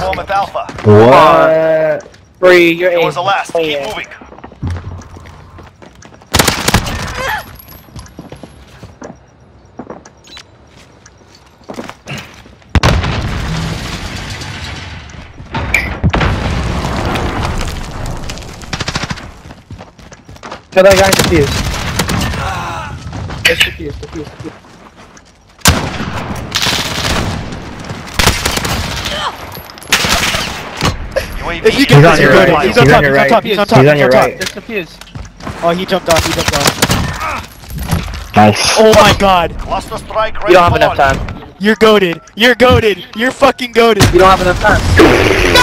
home at Alpha. What? Bree, you're It was the last. Keep yeah. moving. Kill that guy in the fuse. That's the fuse, the fuse, the fuse. UAV. If you He's get on this, your you're good. right. He's He's on on top, your he's on right. top, he's on He's top, on he's your on top. right. That's the fuse. Oh, he jumped off, he jumped off. Nice. Oh my god. Cluster strike You don't have for enough time. You're goaded. You're goaded. You're fucking goaded. You don't have enough time.